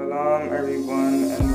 Salam everyone and